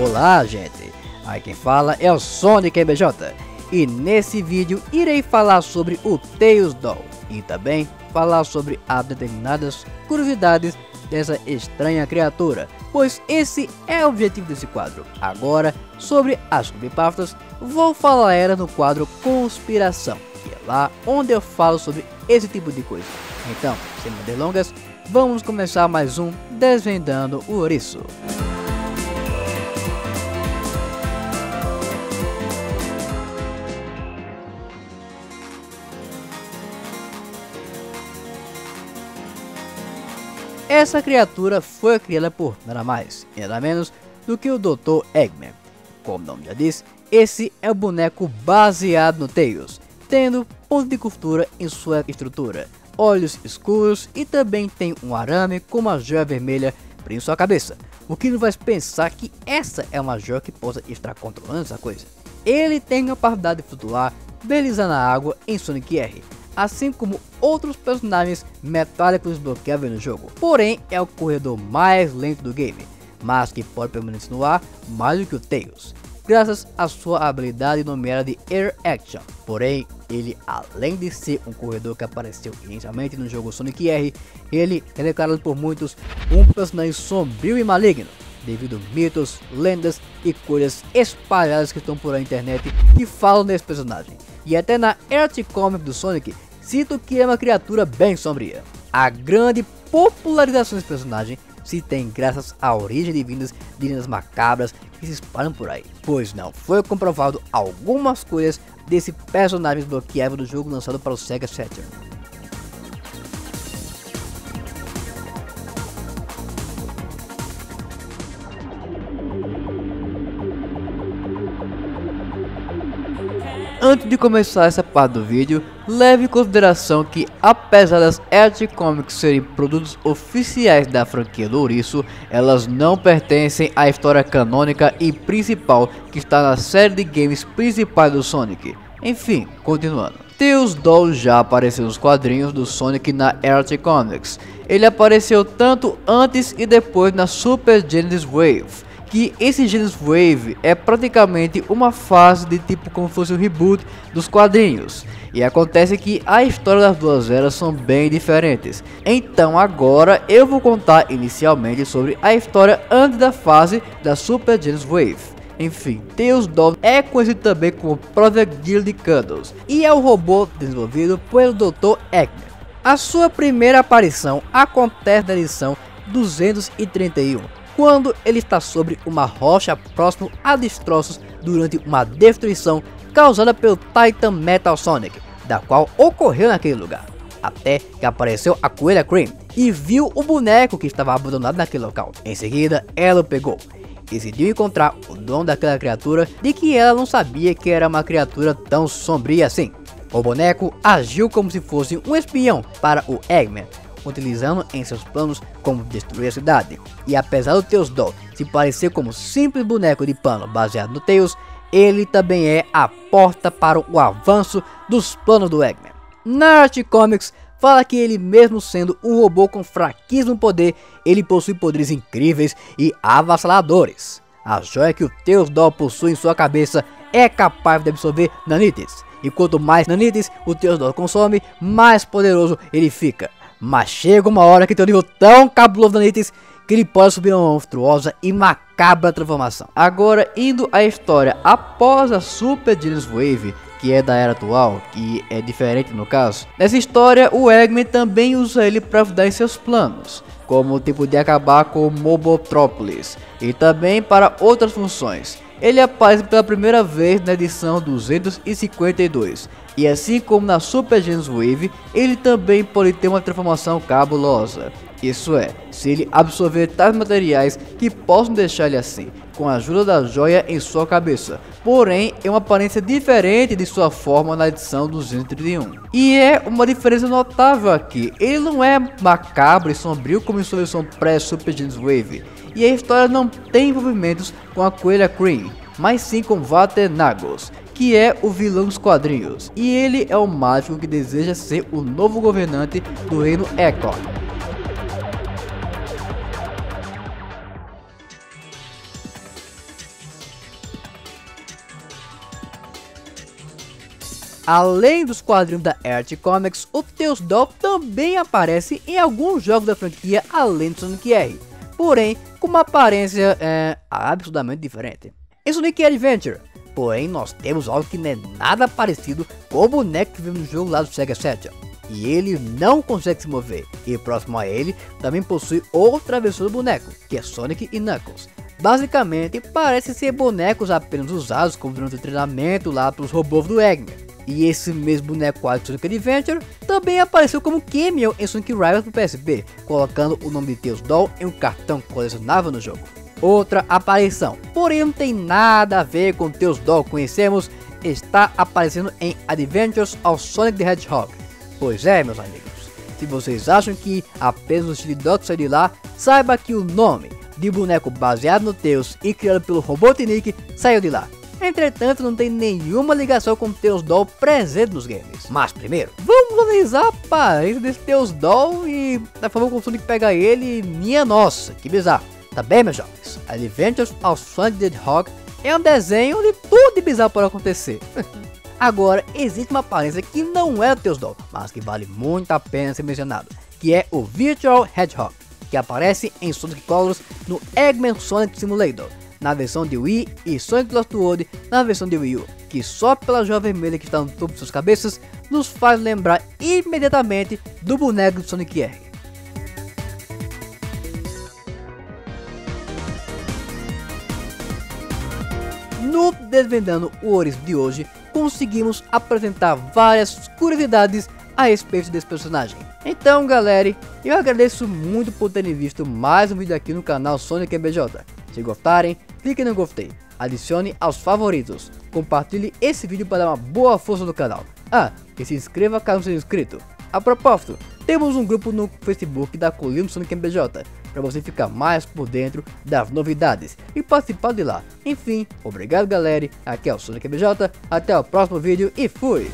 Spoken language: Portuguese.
Olá gente, aqui quem fala é o Sonic MBJ e nesse vídeo irei falar sobre o Tails Doll e também falar sobre as determinadas curiosidades dessa estranha criatura, pois esse é o objetivo desse quadro. Agora, sobre as creepypastas, vou falar era no quadro Conspiração, que é lá onde eu falo sobre esse tipo de coisa. Então, sem mais delongas, vamos começar mais um Desvendando o Ouriço. Essa criatura foi criada por nada mais e nada menos do que o Dr. Eggman. Como o nome já diz, esse é o boneco baseado no Tails, tendo ponto de costura em sua estrutura, olhos escuros e também tem um arame com uma joia vermelha em sua cabeça. O que nos faz pensar que essa é uma joia que possa estar controlando essa coisa. Ele tem a capacidade de flutuar, deslizar na água em Sonic R, assim como outros personagens metálicos desbloqueáveis no jogo. Porém, é o corredor mais lento do game, mas que pode permanecer no ar mais do que o Tails, graças à sua habilidade nomeada de Air Action. Porém, ele além de ser um corredor que apareceu inicialmente no jogo Sonic R, ele é declarado por muitos um personagem sombrio e maligno, devido a mitos, lendas e coisas espalhadas que estão por a internet que falam desse personagem. E até na Earth Comic do Sonic, cito que é uma criatura bem sombria. A grande popularização desse personagem se tem graças à origem de vindas de lendas macabras que se espalham por aí. Pois não foi comprovado algumas coisas desse personagem desbloqueável do jogo lançado para o Sega Saturn. Antes de começar essa parte do vídeo, leve em consideração que apesar das Art Comics serem produtos oficiais da franquia do Ouriço, elas não pertencem à história canônica e principal que está na série de games principais do Sonic. Enfim, continuando. Tails Doll já apareceu nos quadrinhos do Sonic na Art Comics. Ele apareceu tanto antes e depois na Super Genesis Wave que esse Genesis Wave é praticamente uma fase de tipo como fosse o reboot dos quadrinhos. E acontece que a história das duas eras são bem diferentes. Então agora eu vou contar inicialmente sobre a história antes da fase da Super Genesis Wave. Enfim, Tails Doll é conhecido também como Project Guild Cuddles e é o robô desenvolvido pelo Dr. Eggman. A sua primeira aparição acontece na edição 231 quando ele está sobre uma rocha próximo a destroços durante uma destruição causada pelo Titan Metal Sonic, da qual ocorreu naquele lugar. Até que apareceu a Coelha Cream e viu o boneco que estava abandonado naquele local. Em seguida, ela o pegou. Decidiu encontrar o dono daquela criatura de que ela não sabia que era uma criatura tão sombria assim. O boneco agiu como se fosse um espião para o Eggman, utilizando em seus planos como destruir a cidade. E apesar do Tails Doll se parecer como simples boneco de pano baseado no Tails, ele também é a porta para o avanço dos planos do Eggman. Na Art Comics fala que ele mesmo sendo um robô com fraquíssimo poder, ele possui poderes incríveis e avassaladores. A joia que o Tails Doll possui em sua cabeça é capaz de absorver nanites. E quanto mais nanites o Tails Doll consome, mais poderoso ele fica. Mas chega uma hora que tem um nível tão cabuloso da Nitens que ele pode subir uma monstruosa e macabra transformação. Agora, indo à história após a Super Genesis Wave, que é da era atual, que é diferente no caso. Nessa história, o Eggman também usa ele para ajudar em seus planos, como o tipo de acabar com o Mobotropolis, e também para outras funções. Ele aparece pela primeira vez na edição 252, e assim como na Super Genesis Wave, ele também pode ter uma transformação cabulosa. Isso é, se ele absorver tais materiais que possam deixar ele assim, com a ajuda da joia em sua cabeça. Porém, é uma aparência diferente de sua forma na edição 231. E é uma diferença notável aqui, ele não é macabro e sombrio como em sua versão pré-Super Genesis Wave e a história não tem envolvimentos com a Coelha Cream, mas sim com Vater Nagos, que é o vilão dos quadrinhos, e ele é o mágico que deseja ser o novo governante do reino Ekor. Além dos quadrinhos da Art Comics, o Theos Doll também aparece em alguns jogos da franquia além do Sonic R, porém com uma aparência é, absurdamente diferente. Em Sonic Adventure, porém nós temos algo que não é nada parecido com o boneco que vimos no jogo lá do Sega Saturn. E ele não consegue se mover, e próximo a ele também possui outra versão do boneco, que é Sonic e Knuckles. Basicamente, parece ser bonecos apenas usados como durante o treinamento lá para os robôs do Eggman. E esse mesmo boneco de Sonic Adventure também apareceu como cameo em Sonic Rivals do PSP, colocando o nome de Tails Doll em um cartão colecionável no jogo. Outra aparição, porém não tem nada a ver com Tails Doll conhecemos, está aparecendo em Adventures of Sonic the Hedgehog. Pois é, meus amigos, se vocês acham que apenas o Chili Dog sai de lá, saiba que o nome de boneco baseado no Tails e criado pelo Robotnik saiu de lá. Entretanto, não tem nenhuma ligação com Teus Doll presente nos games. Mas primeiro, vamos analisar a aparência desse Teus Doll e da forma como o Sonic pega ele. Minha nossa, que bizarro. Tá bem, meus jovens? Adventures of Sonic the Hedgehog é um desenho onde tudo de bizarro pode acontecer. Agora, existe uma aparência que não é do Teus Doll, mas que vale muito a pena ser mencionado, que é o Virtual Hedgehog, que aparece em Sonic Colors no Eggman Sonic Simulator na versão de Wii e Sonic Lost World na versão de Wii U, que só pela joia vermelha que está no topo de suas cabeças nos faz lembrar imediatamente do boneco de Sonic R. No Desvendando o Ores de hoje, conseguimos apresentar várias curiosidades a respeito desse personagem. Então galera, eu agradeço muito por terem visto mais um vídeo aqui no canal Sonic MBJ. Se gostarem, clique no gostei, adicione aos favoritos, compartilhe esse vídeo para dar uma boa força no canal. Ah, e se inscreva caso não seja inscrito. A propósito, temos um grupo no Facebook da Colina Sonic MBJ, para você ficar mais por dentro das novidades e participar de lá. Enfim, obrigado galera, aqui é o Sonic MBJ, até o próximo vídeo e fui!